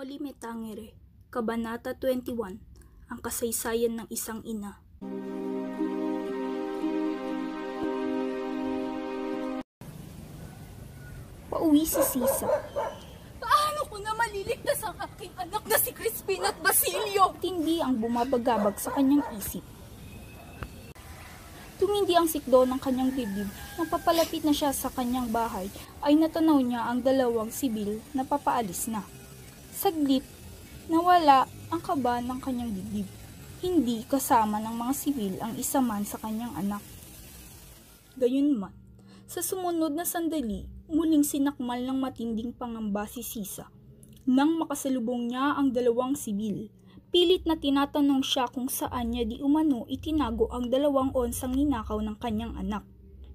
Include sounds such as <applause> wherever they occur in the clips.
Noli Me Tangere, Kabanata 21, Ang kasaysayan ng isang ina. Pauwi si Sisa. Paano ko na maliligtas ang aking anak na si Crispin at Basilio? Tindi ang bumabagabag sa kanyang isip. Tumindi ang sikdo ng kanyang dibdib. Nang papalapit na siya sa kanyang bahay, ay natanaw niya ang dalawang sibil na papaalis na. Saglit, nawala ang kaba ng kanyang dibdib. Hindi kasama ng mga sibil ang isa man sa kanyang anak. Gayunman, sa sumunod na sandali, muling sinakmal ng matinding pangamba si Sisa. Nang makasalubong niya ang dalawang sibil, pilit na tinatanong siya kung saan niya di umano itinago ang dalawang onsang ninakaw ng kanyang anak.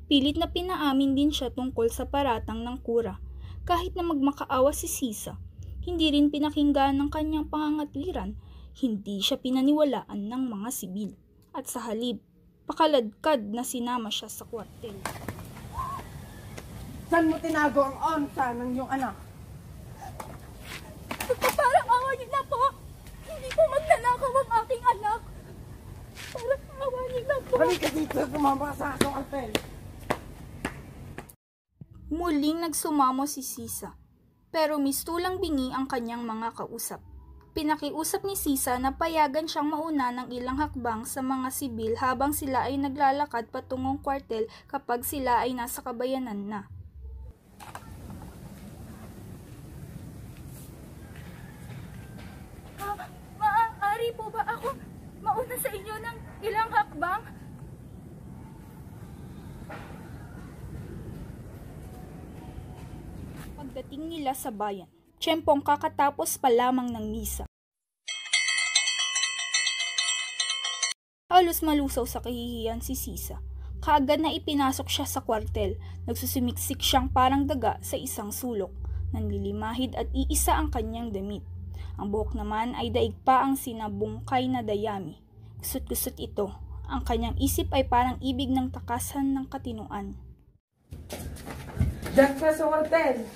Pilit na pinaamin din siya tungkol sa paratang ng kura. Kahit na magmakaawa si Sisa, hindi rin pinakinggan ng kanyang pangangatwiran, hindi siya pinaniwalaan ng mga sibil. At sa halip, pakaladkad na sinama siya sa kwartel. Saan mo tinago ang onsa ng iyong anak? Parang awa niyo na po. Hindi po magnanakaw ang aking anak. Parang awa niyo na po. Halika dito, sumama sa aking alpel. Muling nagsumamo si Sisa, pero mistulang bingi ang kanyang mga kausap. Pinakiusap ni Sisa na payagan siyang mauna ng ilang hakbang sa mga sibil habang sila ay naglalakad patungong kwartel kapag sila ay nasa kabayanan na. Ma maaari po ba ako mauna sa inyo ng ilang hakbang? Pagdating nila sa bayan, tiyempong kakatapos pa lamang ng misa. Halos malusaw sa kahihiyan si Sisa. Kaagad na ipinasok siya sa kwartel, nagsusumiksik siyang parang daga sa isang sulok. Nanlilimahid at iisa ang kanyang damit. Ang buhok naman ay daig pa ang sinabungkay na dayami. Kusot-kusot ito. Ang kanyang isip ay parang ibig ng takasan ng katinuan. Ka sa hotel.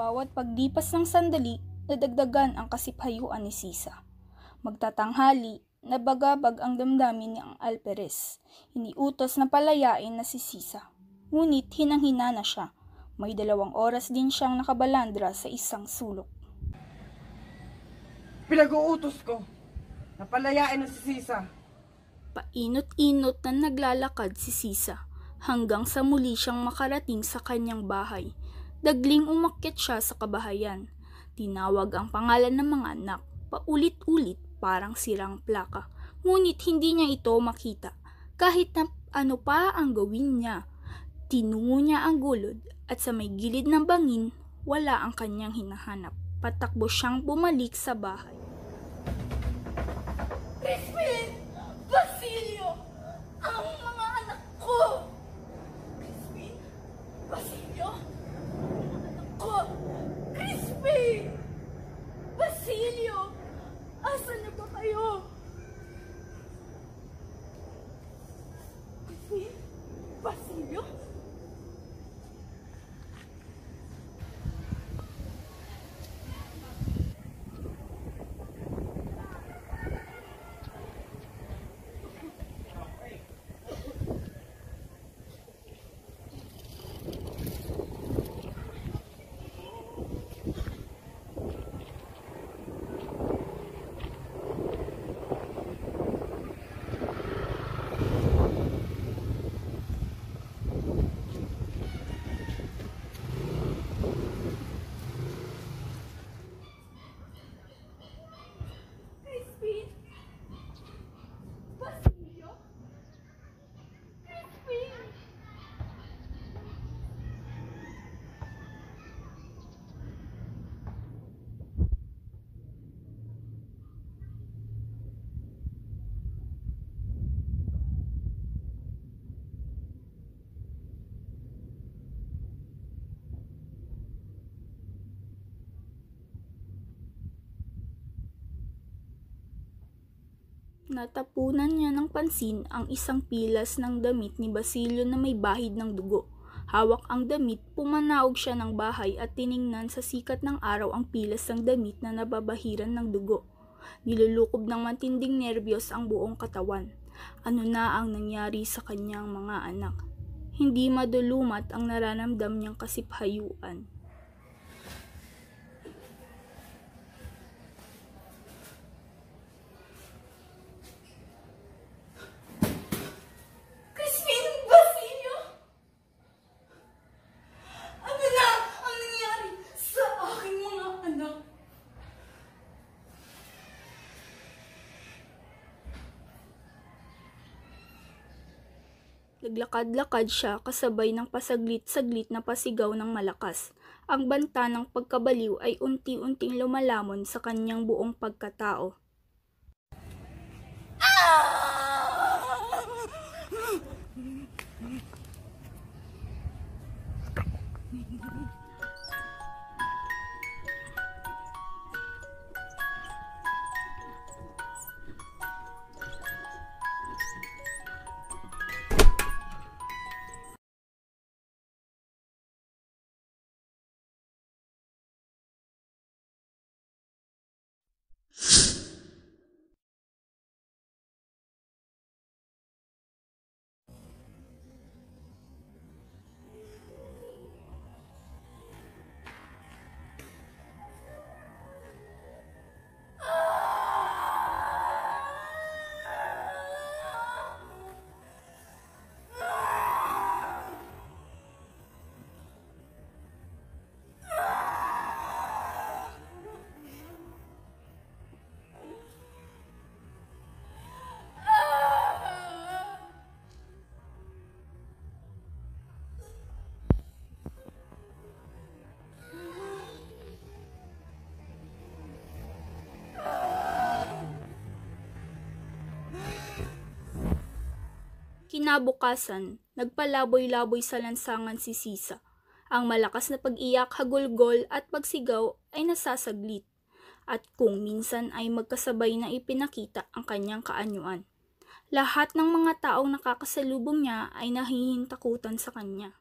Bawat paglipas ng sandali, nadagdagan ang kasiphayuan ni Sisa. Magtatanghali, nabagabag ang damdamin ni ang Alperes. Iniutos na palayain na si Sisa. Ngunit hinang-hina na siya. May dalawang oras din siyang nakabalandra sa isang sulok. Pinag-uutos ko. Napalayain na si Sisa. Painot-inot na naglalakad si Sisa hanggang sa muli siyang makarating sa kanyang bahay. Dagling umakyat siya sa kabahayan. Tinawag ang pangalan ng mga anak, paulit-ulit parang sirang plaka. Ngunit hindi niya ito makita. Kahit na ano pa ang gawin niya. Tinungo niya ang gulod at sa may gilid ng bangin, wala ang kanyang hinahanap. Patakbo siyang bumalik sa bahay. Crispin! Basilio! Ang mga anak ko! Crispin! Basilio! Ang anak ko! Crispin! Basilio! Asan na ba kayo? Crispin? Basilio? Natapunan niya ng pansin ang isang pilas ng damit ni Basilio na may bahid ng dugo. Hawak ang damit, pumanaog siya ng bahay at tiningnan sa sikat ng araw ang pilas ng damit na nababahiran ng dugo. Nilulukob ng matinding nerbiyos ang buong katawan. Ano na ang nangyari sa kanyang mga anak? Hindi madulumat ang nararamdam niyang kasiphayuan. Crispin Basilio! Ano na ang nangyari sa aking mga anak? Naglakad-lakad siya kasabay ng pasaglit-saglit na pasigaw ng malakas. Ang banta ng pagkabaliw ay unti-unting lumalamon sa kanyang buong pagkatao. Kinabukasan, nagpalaboy-laboy sa lansangan si Sisa. Ang malakas na pag-iyak, hagulgol at pagsigaw ay nasasaglit. At kung minsan ay magkasabay na ipinakita ang kanyang kaanyuan. Lahat ng mga taong nakakasalubong niya ay nahihintakutan sa kanya.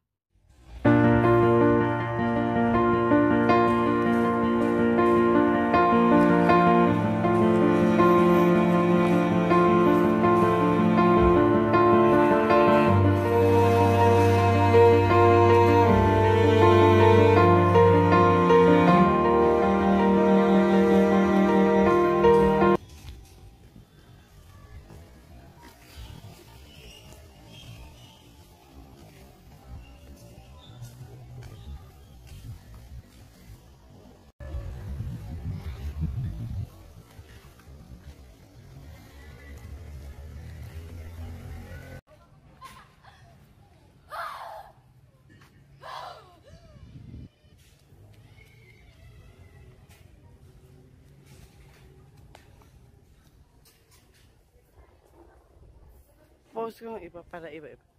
negosyo, iba para iba. iba.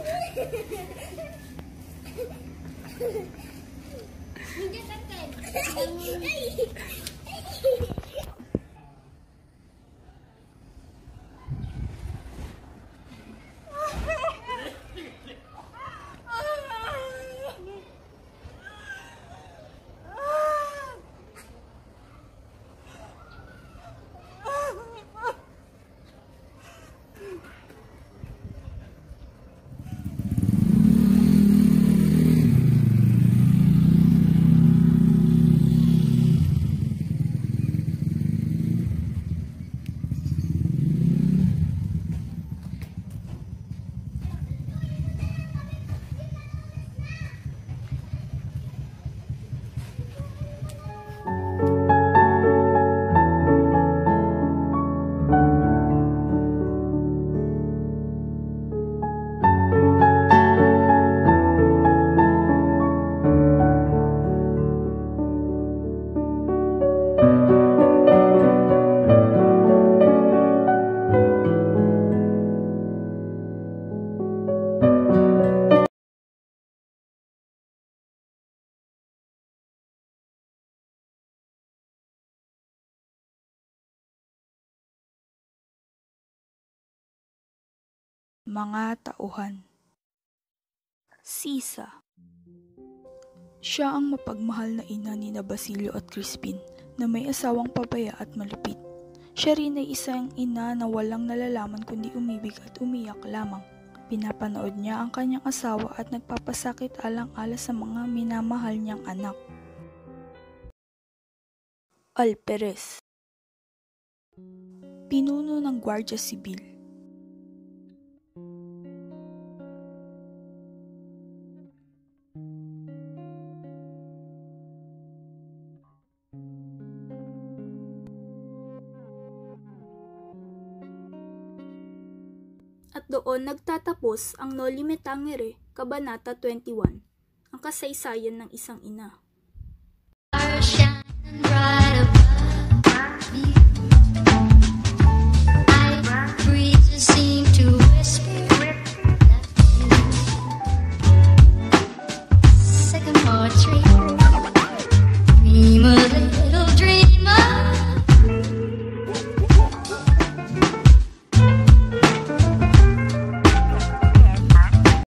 Boy. Kawawa <laughs> Mga tauhan Sisa Siya ang mapagmahal na ina ni na Basilio at Crispin na may asawang pabaya at malupit. Siya rin ay isang ina na walang nalalaman kundi umibig at umiyak lamang. Pinapanood niya ang kanyang asawa at nagpapasakit alang-ala sa mga minamahal niyang anak. Alperes Pinuno ng Guardia Sibil Doon nagtatapos ang Noli Me Tangere, Kabanata 21, ang kasaysayan ng isang ina. Our shining